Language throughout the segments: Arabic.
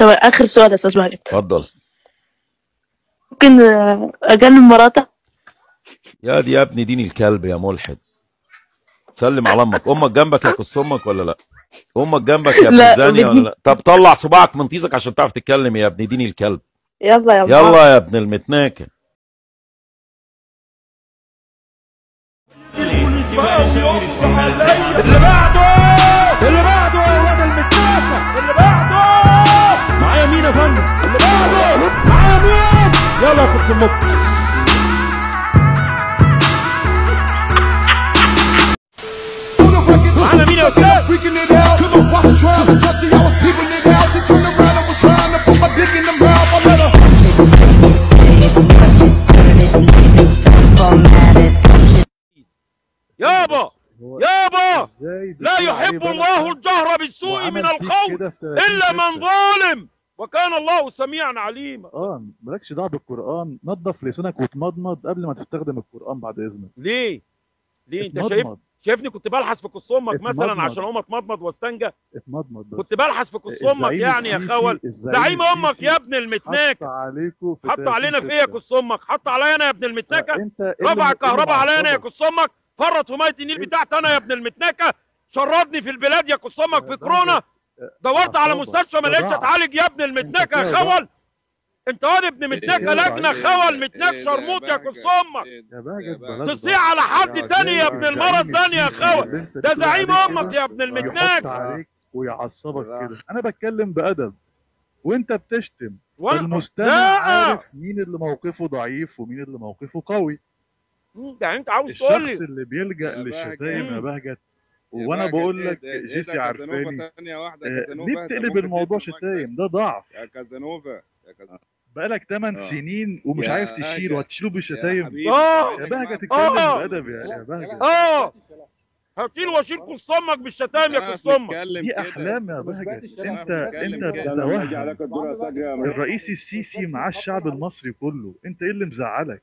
طب آخر سؤال يا أستاذ ماجد. اتفضل ممكن آه، اجنن مراتك يا دي يا ابني دين الكلب يا ملحد. سلم على أمك. أمك جنبك يا كس أمك ولا لا؟ أمك جنبك يا الزانية ولا لا؟ طب طلع صباعك من طيزك عشان تعرف تتكلم يا ابن دين الكلب. يلا يا. يلا يا ابن المتناكة. اللي بعده let her. يابا يابا لا يحب الله؟ الجهر بالسوء من القول كده في 30 الا من. ظالم وكان الله سميعا عليما. آه مالكش دعوة بالقرآن. نظف لسانك وتمضمض قبل ما تستخدم القرآن بعد إذنك. ليه؟ ليه؟ أنت. شايف شايفني كنت بلحس في كص أمك مثلا. عشان اقوم اتمضمض واستنجى؟ اتمضمض بس. كنت بلحس في كص أمك يعني يا خول. زعيم أمك يا ابن حط المتناكه عليكم في حط 30 علينا في إيه يا. كص أمك؟ حط عليا أنا يا ابن المتناكة. إيه رفع إيه الكهرباء عليا أنا يا؟ كص أمك؟ فرط في ميه النيل بتاعتي أنا يا ابن المتناكة. شردني في البلاد يا كص أمك في كورونا. دورت على. مستشفى ما لقيتش. اتعالج يا ابن ضعف. خول. انت واد ابن متناكه إيه لجنة ضعف. خول متناك شرموط يا كص أمك. تصيح على حد تاني يا ابن المرة السيسي الثانية يا اللي خول ده زعيم أمك يا ابن عليك ويعصبك كده. أنا بتكلم بأدب. وأنت بتشتم. المستمع عارف مين اللي موقفه ضعيف ومين اللي موقفه قوي. يعني انت عاوز تقول الشخص لي. اللي بيلجأ يا للشتايم يا. بهجت وأنا بقول لك جيسي عارفاني. آه، ليه بتقلب الموضوع شتايم؟ ده. ضعف. يا كازانوفا يا كازانوفا بقالك 8 آه. سنين ومش عارف تشيل. وهتشيله بالشتايم آه. يا بهجت تتكلم آه. بأدب يا بهجت آه! هشيل واشيل كص أمك بالشتايم يا كص أمك دي أحلام يا بهجت انت أنت. بتتوهم. الرئيس السيسي مع الشعب المصري كله. أنت إيه اللي مزعلك؟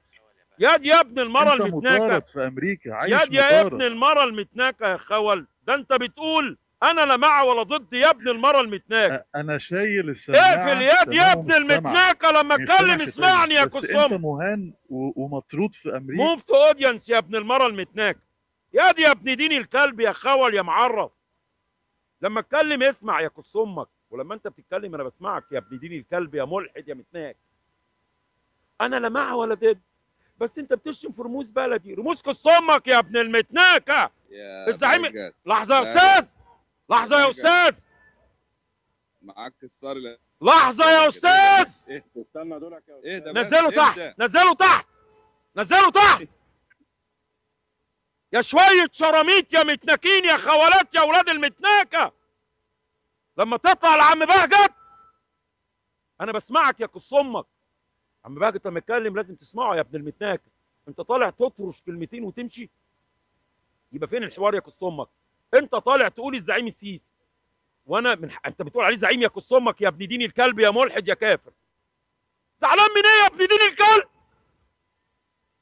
ياد يا ابن المتناكة. مطارد في أمريكا عايش ياد يا ابن مطارد المرة المتناكة يا خول. ده انت بتقول أنا لا مع ولا ضد يا ابن المرة المتناكة. أ- أنا شايل السماعة. اقفل ياد يا ابن. المتناكة لما اتكلم. اسمعني يا بس كص انت مهان ومطرود في أمريكا. موف تو اودينس يا ابن المرة المتناكة. يا دي يا ابن دين الكلب يا خول يا معرف. لما اتكلم اسمع يا كص أمك ولما انت بتتكلم أنا بسمعك يا ابن دين الكلب يا ملحد يا متناك أنا لا مع ولا ضد. بس انت بتشتم في رموز بلدي. رموز كص أمك يا ابن المتناكة. يا الزعيم-. لحظة يا أستاذ. لحظة يا أستاذ. معاك الصار. لحظة يا أستاذ. إيه استنى دولك إيه ده بس؟ نزله تحت. نزله تحت. نزله تحت. يا شوية شراميط يا متناكين يا خوالات يا ولاد المتناكة. لما تطلع لعم بهجت أنا بسمعك يا قص أمك عم بهجت لما يتكلم لازم تسمعه يا ابن المتناكة. أنت طالع تطرش كلمتين وتمشي. يبقى فين الحوار يا قص أمك؟ أنت طالع تقول الزعيم السيسي. وأنا من ح... أنت بتقول عليه زعيم يا قص أمك يا ابن دين الكلب يا ملحد يا كافر. زعلان من إيه يا ابن دين الكلب؟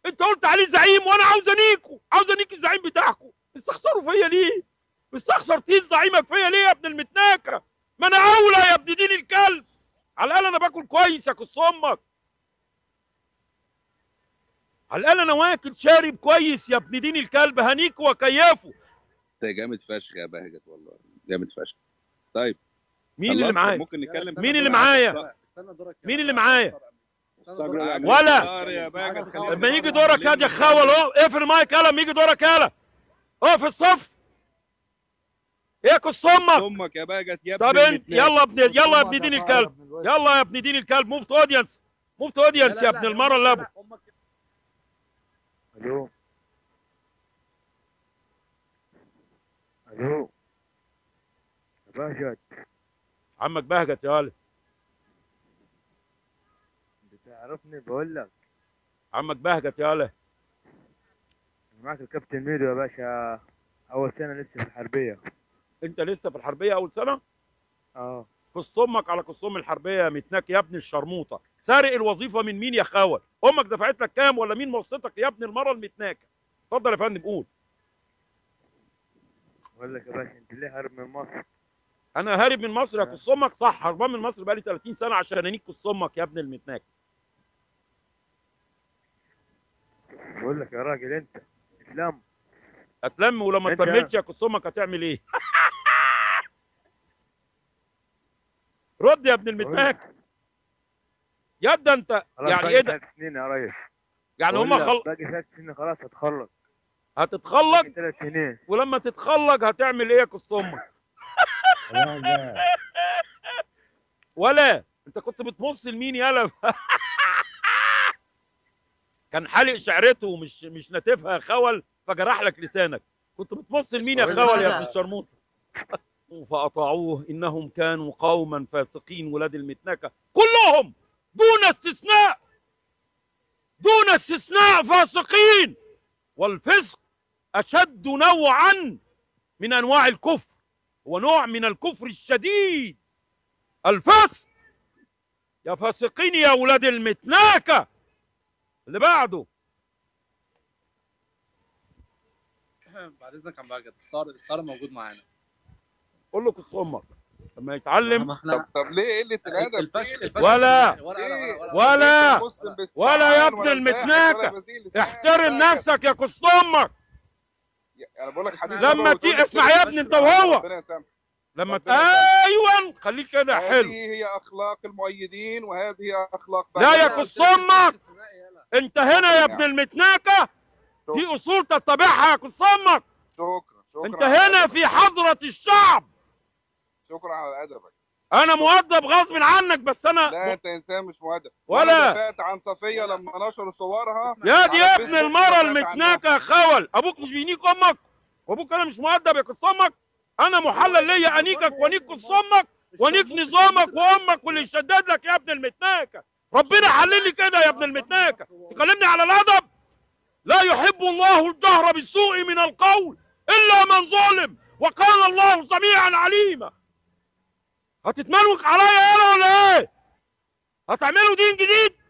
انت قلت عليه زعيم وأنا عاوز انيكو. عاوز انيك الزعيم بتاعكم استخسروا فيا ليه؟ استخسر تيز زعيمك فيا ليه يا ابن المتناكة؟ ما أنا اولى يا ابن دين الكلب. على الاقل أنا باكل كويس يا كص أمك. على الاقل أنا واكل شارب كويس يا ابن دين الكلب هنيك وكيفه انت جامد فشخ يا بهجت والله جامد فشخ. طيب. مين اللي؟ معايا؟ ممكن نتكلم مين اللي معايا؟ مين اللي معايا ولا. لما يجي. دورك يا خاول اهو اقفل المايك يلا لما يجي دورك يلا. اقف في الصف. إيه كص أمك أمك يا بهجت يا ابن طب انت. يلا ابن يلا يا ابن دين الكلب. يلا يا ابن دين الكلب موف تو اودينس موف تو اودينس يا ابن المرة اللي بهجت. عمك بهجت يا ولد بتعرفني بقول لك. عمك بهجت يا ولد معك الكابتن ميدو يا باشا. أول سنة لسه في الحربية. أنت لسه في الحربية أول سنة؟ آه. قص أمك على قص أم الحربية يا متناك يا ابن الشرموطة. سارق الوظيفة من مين يا خاول أمك دفعت لك كام ولا مين موصيتك يا ابن المرة المتناكه اتفضل يا فندم قول. بقول لك يا باشا أنت ليه هرب من مصر؟ أنا هارب من مصر يا كص أمك صح هربان من مصر بقالي 30 سنة عشان انيك كص أمك يا ابن المتناك بقول لك يا راجل انت اسلام هتلم ولما تلمتش يا كص أمك هتعمل إيه؟ رد يا ابن المتناك يا ده انت يعني إيه ده؟ ثلاث سنين يا ريس. يعني هم خل... باقي ثلاث سنين خلاص هتخرج هتتخلق باقي ثلاث سنين. ولما تتخلق هتعمل إيه يا كص أمك؟ ولا انت كنت بتبص لمين يالا كان حالق شعرته ومش مش ناتفها خول فجرح لك لسانك. كنت بتبص لمين يا خول يا ابن الشرموط؟ فأطاعوه إنهم كانوا قوما فاسقين ولاد المتنكة. كلهم! دون استثناء! دون استثناء فاسقين! والفسق أشد نوعا من أنواع الكفر. هو نوع من الكفر الشديد. الفسق يا فاسقين يا ولاد المتناكة. اللي بعده. بعد إذنك عم باجد الصار الصار موجود معانا. قول له كس أمك. لما يتعلم. طب طب ليه؟ قله الادب ليه؟ الفشل ولا- ولا؟ ولا يا ابن لسان احترم نفسك يا كس أمك. أنا بقول لك حديث لما تي- اسمع يا ابني أنت وهو. ربنا يسامحك. لما. أيوه خليك كده حلو هذه هي أخلاق المؤيدين وهذه أخلاق لا يا أمك أنت هنا يا ابن المتناكة في أصول تتبعها يا كس أمك شكرا شكرا أنت هنا. في حضرة الشعب شكرا على أدبك أنا مؤدب غصب عنك بس لا أنا انت إنسان مش مؤدب. ولا. دافعت عن صفية لما نشروا صورها يا دي يا ابن المتناكة يا خول. أبوك مش بينيك أمك وابوك أنا مش مؤدب يا كس أمك. أنا محلل ليا أنيكك وانيك كس أمك. وانيك نظامك وأمك واللي يشدد لك يا ابن المتناكة. ربنا حلل لي كده يا ابن المتناكة. تكلمني على الأدب. لا يحب الله الجهر بالسوء من القول إلا من ظلم وكان الله سميعا عليما. هتتملوك عليا أنا ولا إيه هتعملوا دين جديد.